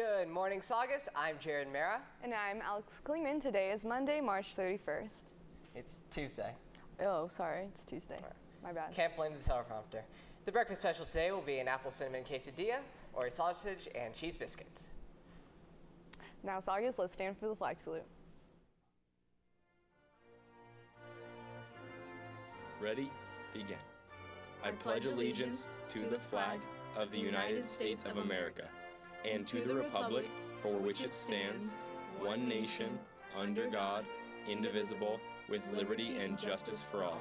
Good morning, Saugus. I'm Jared Mara. And I'm Alex Kleeman. Today is Monday, March 31st. It's Tuesday. Oh, sorry, it's Tuesday. My bad. Can't blame the teleprompter. The breakfast special today will be an apple cinnamon quesadilla or a sausage and cheese biscuit. Now, Saugus, let's stand for the flag salute. Ready? Begin. I pledge allegiance to the flag of the United States of America and to the republic for which it stands, one nation, under God, indivisible, with liberty and justice for all.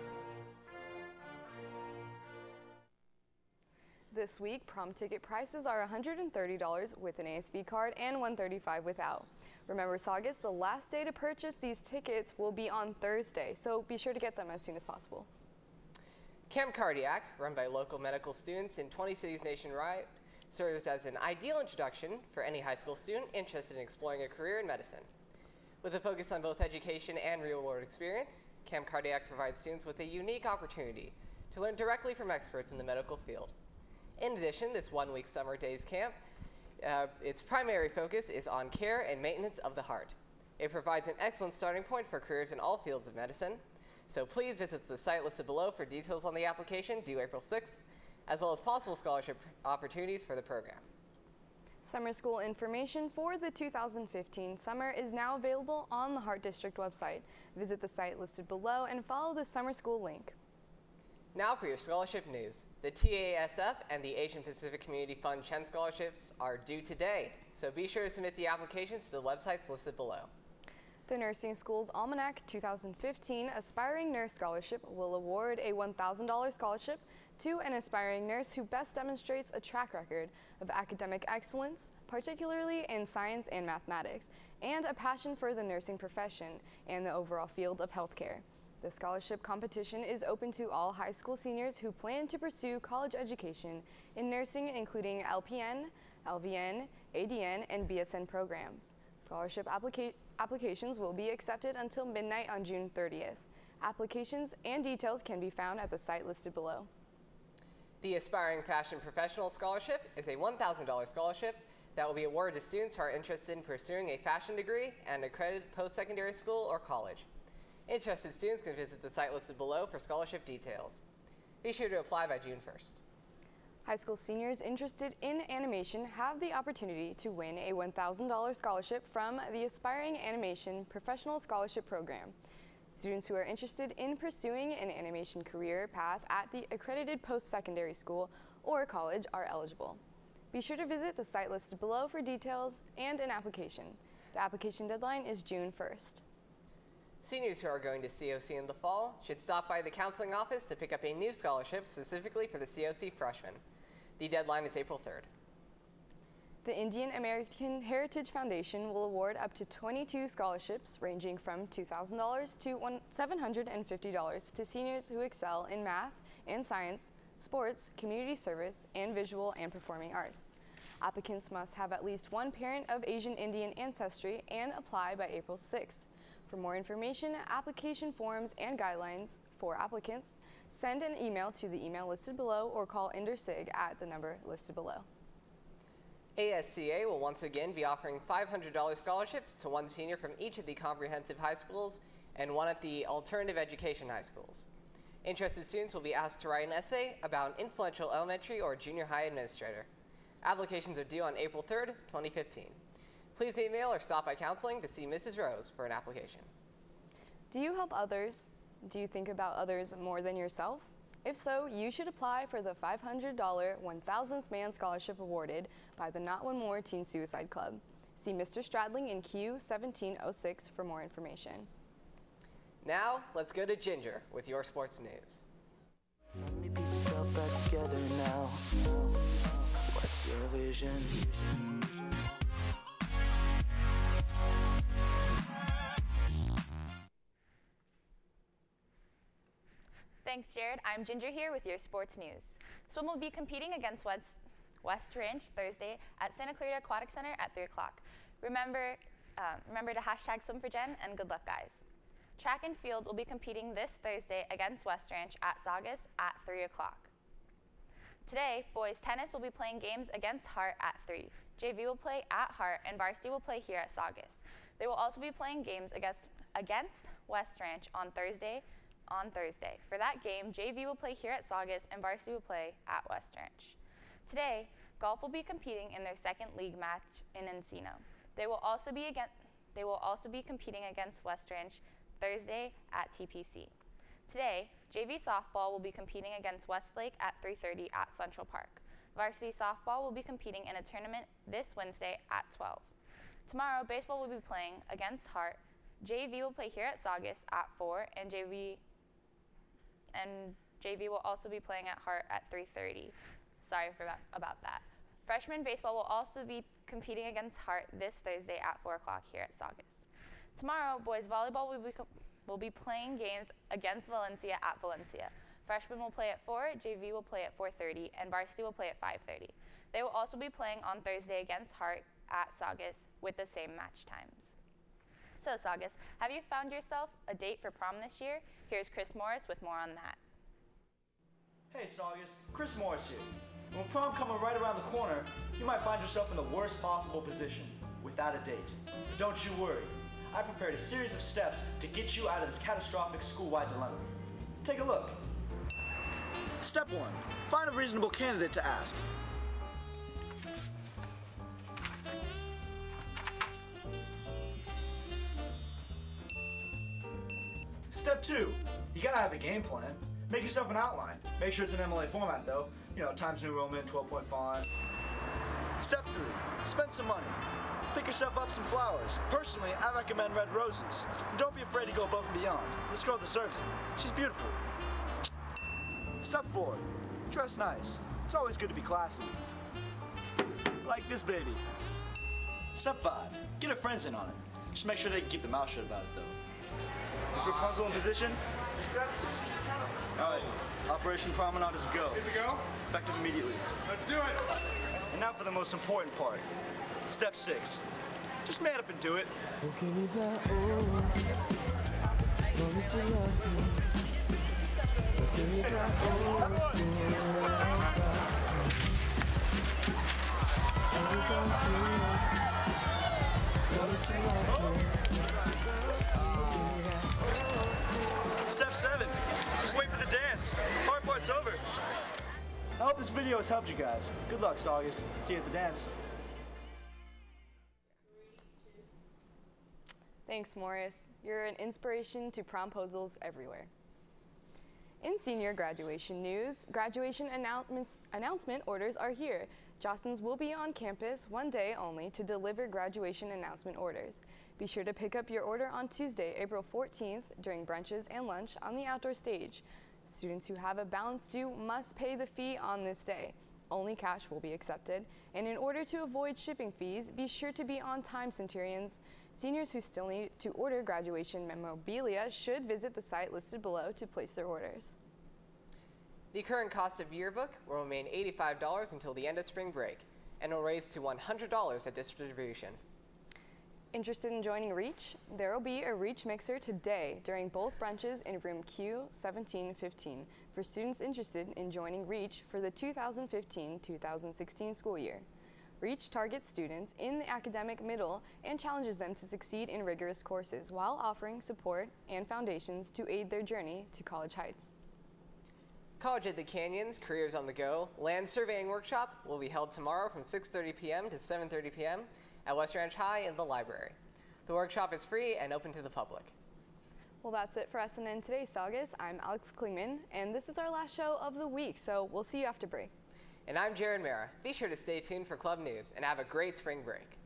This week, prom ticket prices are $130 with an ASB card and 135 without. Remember, Saugus, the last day to purchase these tickets will be on Thursday, so be sure to get them as soon as possible. Camp Cardiac, run by local medical students in 20 cities nationwide, serves as an ideal introduction for any high school student interested in exploring a career in medicine. With a focus on both education and real-world experience, Camp Cardiac provides students with a unique opportunity to learn directly from experts in the medical field. In addition, this one-week summer days camp, uh, its primary focus is on care and maintenance of the heart. It provides an excellent starting point for careers in all fields of medicine. So please visit the site listed below for details on the application due April 6th as well as possible scholarship opportunities for the program. Summer school information for the 2015 summer is now available on the Hart District website. Visit the site listed below and follow the summer school link. Now for your scholarship news. The TASF and the Asian Pacific Community Fund Chen scholarships are due today, so be sure to submit the applications to the websites listed below. The Nursing School's Almanac 2015 Aspiring Nurse Scholarship will award a $1,000 scholarship to an aspiring nurse who best demonstrates a track record of academic excellence, particularly in science and mathematics, and a passion for the nursing profession and the overall field of healthcare. The scholarship competition is open to all high school seniors who plan to pursue college education in nursing, including LPN, LVN, ADN, and BSN programs. Scholarship applica applications will be accepted until midnight on June 30th. Applications and details can be found at the site listed below. The Aspiring Fashion Professional Scholarship is a $1,000 scholarship that will be awarded to students who are interested in pursuing a fashion degree at an accredited post-secondary school or college. Interested students can visit the site listed below for scholarship details. Be sure to apply by June 1st. High school seniors interested in animation have the opportunity to win a $1,000 scholarship from the Aspiring Animation Professional Scholarship Program. Students who are interested in pursuing an animation career path at the accredited post-secondary school or college are eligible. Be sure to visit the site listed below for details and an application. The application deadline is June 1st. Seniors who are going to COC in the fall should stop by the counseling office to pick up a new scholarship specifically for the COC freshmen. The deadline is April 3rd. The Indian American Heritage Foundation will award up to 22 scholarships ranging from $2,000 to $750 to seniors who excel in math and science, sports, community service, and visual and performing arts. Applicants must have at least one parent of Asian Indian ancestry and apply by April 6th. For more information, application forms, and guidelines for applicants, send an email to the email listed below or call InderSig at the number listed below. ASCA will once again be offering $500 scholarships to one senior from each of the comprehensive high schools and one at the alternative education high schools. Interested students will be asked to write an essay about an influential elementary or junior high administrator. Applications are due on April 3rd, 2015. Please email or stop by counseling to see Mrs. Rose for an application. Do you help others? Do you think about others more than yourself? If so, you should apply for the $500 1000th Man Scholarship awarded by the Not One More Teen Suicide Club. See Mr. Stradling in Q1706 for more information. Now, let's go to Ginger with your sports news. What's your vision? Thanks, Jared. I'm Ginger here with your sports news. Swim will be competing against West, West Ranch Thursday at Santa Clarita Aquatic Center at 3 o'clock. Remember, uh, remember to hashtag swim for Jen and good luck, guys. Track and field will be competing this Thursday against West Ranch at Saugus at 3 o'clock. Today, boys tennis will be playing games against Hart at 3. JV will play at Hart, and varsity will play here at Saugus. They will also be playing games against, against West Ranch on Thursday. On Thursday. For that game, JV will play here at Saugus, and varsity will play at West Ranch. Today, golf will be competing in their second league match in Encino. They will also be against, they will also be competing against West Ranch Thursday at TPC. Today, JV softball will be competing against Westlake at 3:30 at Central Park. Varsity softball will be competing in a tournament this Wednesday at 12. Tomorrow, baseball will be playing against Hart. JV will play here at Saugus at 4 and JV and JV will also be playing at Hart at 3:30. Sorry for that, about that. Freshman baseball will also be competing against Hart this Thursday at 4 o'clock here at Saugus. Tomorrow, boys volleyball will be, will be playing games against Valencia at Valencia. Freshmen will play at 4, JV will play at 4.30, and varsity will play at 5.30. They will also be playing on Thursday against Hart at Saugus with the same match times. So Saugus, have you found yourself a date for prom this year? Here's Chris Morris with more on that. Hey Saugus, Chris Morris here. When prom coming right around the corner, you might find yourself in the worst possible position, without a date. But don't you worry. I prepared a series of steps to get you out of this catastrophic school-wide dilemma. Take a look. Step one, find a reasonable candidate to ask. Step two, you gotta have a game plan. Make yourself an outline. Make sure it's an MLA format though. You know, Times New Roman, 12 point font. Step three, spend some money. Pick yourself up some flowers. Personally, I recommend red roses. And don't be afraid to go above and beyond. This girl deserves it. She's beautiful. Step four, dress nice. It's always good to be classy. Like this baby. Step five, get her friends in on it. Just make sure they keep their mouth shut about it though. Is Rapunzel in position? All right, Operation Promenade is a go. Is it go? Effective immediately. Let's do it. And now for the most important part. Step six. Just man up and do it. Well, give me that oh, as long as you love me. Well, give me that oh, As long as I'm here, as long as you love me. Seven. Just wait for the dance. Hard part's over. I hope this video has helped you guys. Good luck, Saugus. See you at the dance. Thanks, Morris. You're an inspiration to promposals everywhere. In senior graduation news, graduation announcements, announcement orders are here. Jostens will be on campus one day only to deliver graduation announcement orders. Be sure to pick up your order on Tuesday, April 14th during brunches and lunch on the outdoor stage. Students who have a balance due must pay the fee on this day. Only cash will be accepted, and in order to avoid shipping fees, be sure to be on time, Centurions. Seniors who still need to order graduation memorabilia should visit the site listed below to place their orders. The current cost of yearbook will remain $85 until the end of spring break and will raise to $100 at distribution. Interested in joining REACH? There will be a REACH mixer today during both brunches in room Q1715 for students interested in joining REACH for the 2015-2016 school year. REACH targets students in the academic middle and challenges them to succeed in rigorous courses while offering support and foundations to aid their journey to college heights. College at the Canyons Careers on the Go Land Surveying Workshop will be held tomorrow from 6:30 p.m. to 7:30 p.m. at West Ranch High in the library. The workshop is free and open to the public. Well, that's it for SNN Today, Saugus. I'm Alex Klingman, and this is our last show of the week, so we'll see you after break. And I'm Jared Mara. Be sure to stay tuned for club news and have a great spring break.